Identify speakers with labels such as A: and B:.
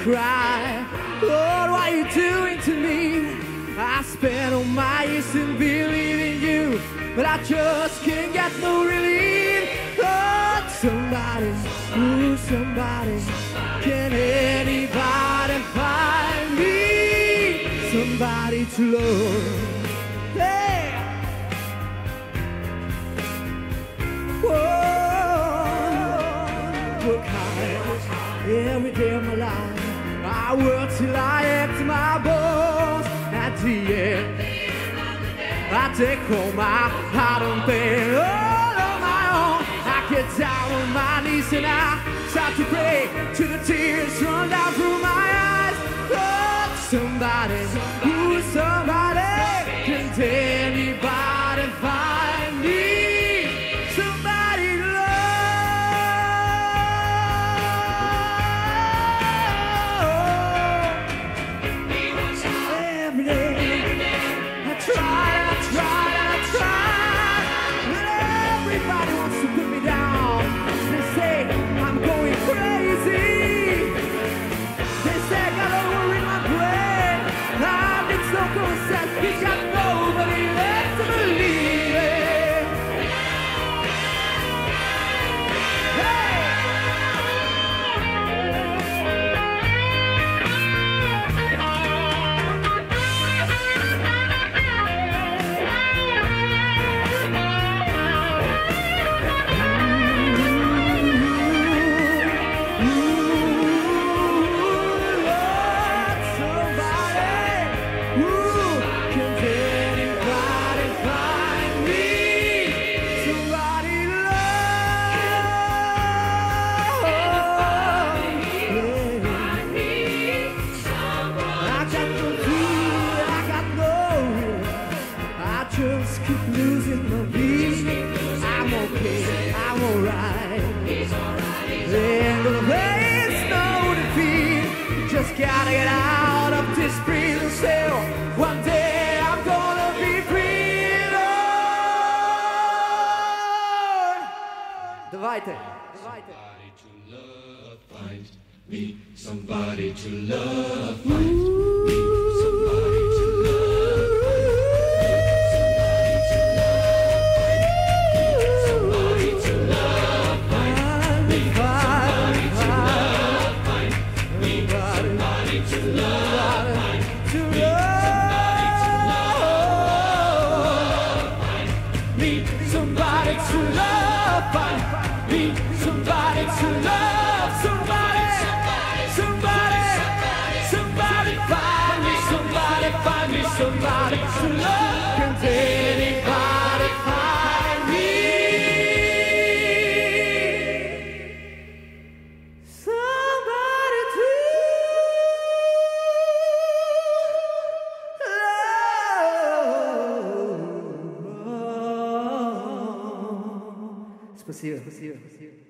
A: cry. Lord, what are you doing to me? I spent all my years in believing you, but I just can't get no relief. Somebody, ooh, somebody, can anybody find me? Somebody to love. I work till I empty my bones. At the end, I take all my heart and pain all on my own. I get down on my knees and I start to pray till the tears run down through my eyes. Oh, somebody, somebody, gotta get out of this prison cell. One day I'm gonna be free. Lord. Давайте. Давайте.
B: Somebody to love, find me somebody Somebody
A: exclusiva. exclusiva, exclusiva.